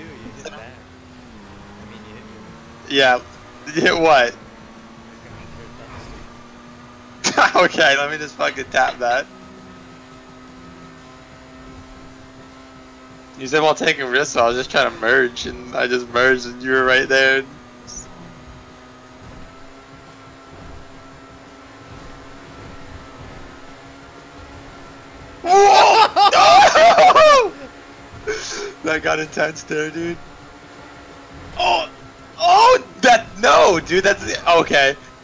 too. You hit that. I mean, you hit Yeah. You hit what? okay, let me just fucking tap that. You said while taking risks, so I was just trying to merge, and I just merged, and you were right there. That got intense there, dude. Oh, oh, that no, dude. That's okay.